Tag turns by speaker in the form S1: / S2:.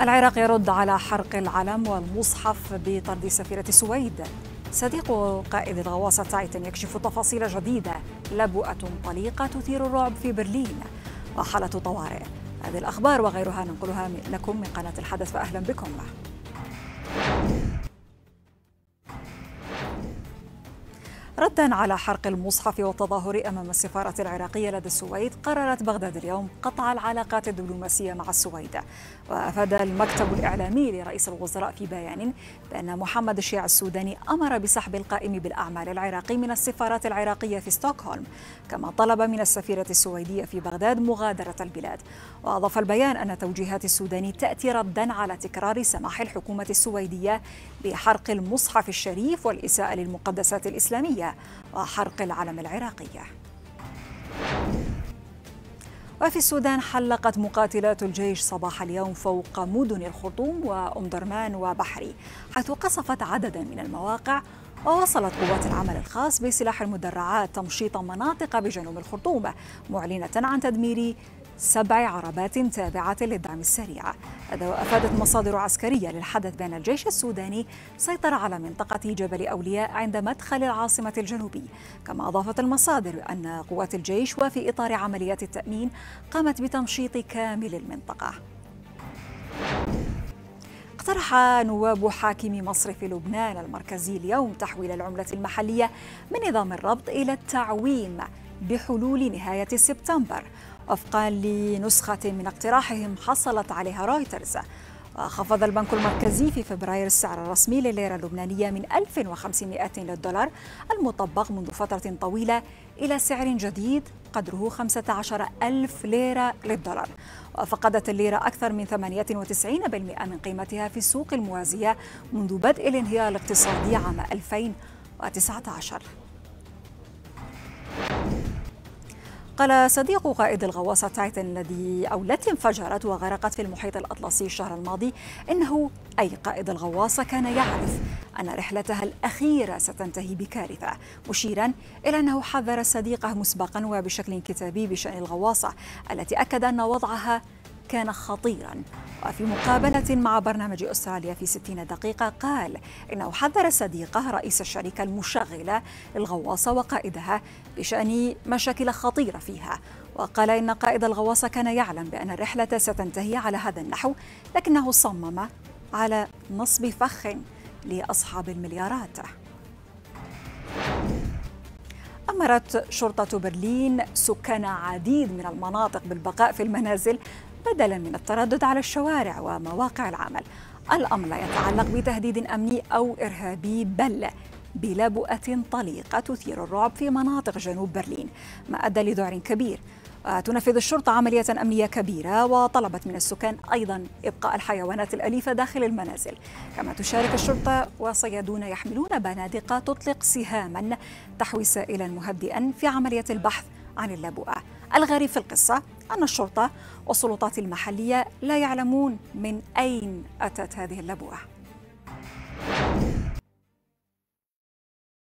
S1: العراق يرد على حرق العلم والمصحف بطرد سفيرة السويد صديق قائد الغواصة تايتن يكشف تفاصيل جديدة. لبؤة طليقة تثير الرعب في برلين. وحالة طوارئ. هذه الأخبار وغيرها ننقلها لكم من قناة الحدث فأهلا بكم. ردا على حرق المصحف والتظاهر أمام السفارة العراقية لدى السويد قررت بغداد اليوم قطع العلاقات الدبلوماسية مع السويد. وأفاد المكتب الإعلامي لرئيس الوزراء في بيان بأن محمد الشيع السوداني أمر بسحب القائم بالأعمال العراقي من السفارات العراقية في ستوكهولم كما طلب من السفيرة السويدية في بغداد مغادرة البلاد. وأضاف البيان أن توجيهات السوداني تأتي ردا على تكرار سماح الحكومة السويدية بحرق المصحف الشريف والإساءة للمقدسات الإسلامية. وحرق العلم العراقي وفي السودان حلقت مقاتلات الجيش صباح اليوم فوق مدن الخرطوم وأم درمان وبحري حيث قصفت عددا من المواقع وواصلت قوات العمل الخاص بسلاح المدرعات تمشيط مناطق بجنوب الخرطوم معلنة عن تدمير سبع عربات تابعة للدعم السريع. هذا وأفادت مصادر عسكرية للحدث بأن الجيش السوداني سيطر على منطقة جبل أولياء عند مدخل العاصمة الجنوبي. كما أضافت المصادر أن قوات الجيش وفي إطار عمليات التأمين قامت بتمشيط كامل المنطقة. اقترح نواب حاكم مصرف لبنان المركزي اليوم تحويل العملة المحلية من نظام الربط إلى التعويم. بحلول نهاية سبتمبر. وفقا لنسخة من اقتراحهم حصلت عليها رويترز. وخفض البنك المركزي في فبراير السعر الرسمي لليرة اللبنانية من 1500 للدولار المطبق منذ فترة طويلة إلى سعر جديد قدره 15 ألف ليرة للدولار. وفقدت الليرة أكثر من 98% من قيمتها في السوق الموازية منذ بدء الانهيار الاقتصادي عام 2019 قال صديق قائد الغواصة تايتن الذي أو التي انفجرت وغرقت في المحيط الأطلسي الشهر الماضي إنه أي قائد الغواصة كان يعرف أن رحلتها الأخيرة ستنتهي بكارثة مشيرا إلى أنه حذر صديقه مسبقا وبشكل كتابي بشأن الغواصة التي أكد أن وضعها كان خطيرا. وفي مقابلة مع برنامج أستراليا في 60 دقيقة قال إنه حذر صديقه رئيس الشركة المشغلة للغواصة وقائدها بشأن مشاكل خطيرة فيها. وقال إن قائد الغواصة كان يعلم بأن الرحلة ستنتهي على هذا النحو لكنه صمم على نصب فخ لأصحاب المليارات. أمرت شرطة برلين سكان عديد من المناطق بالبقاء في المنازل بدلا من التردد على الشوارع ومواقع العمل. الأمر لا يتعلق بتهديد أمني أو إرهابي بل بلبؤة طليقة تثير الرعب في مناطق جنوب برلين. ما أدى لذعر كبير. تنفذ الشرطة عملية أمنية كبيرة وطلبت من السكان أيضا إبقاء الحيوانات الأليفة داخل المنازل. كما تشارك الشرطة وصيادون يحملون بنادق تطلق سهاما تحوي سائلا مهدئا في عملية البحث عن اللبؤة. الغريب في القصة أن الشرطة والسلطات المحلية لا يعلمون من أين أتت هذه اللبوة